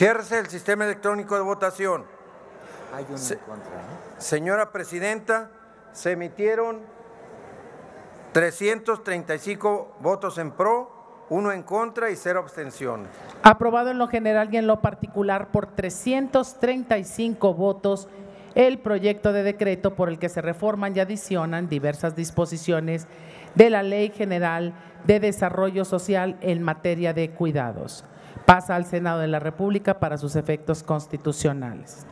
Ciérrese el sistema electrónico de votación. Hay uno Se- en contra, ¿no? Señora Presidenta, se emitieron 335 votos en pro, uno en contra y cero abstenciones. Aprobado en lo general y en lo particular por 335 votos el proyecto de decreto por el que se reforman y adicionan diversas disposiciones de la Ley General de Desarrollo Social en materia de cuidados. Pasa al Senado de la República para sus efectos constitucionales.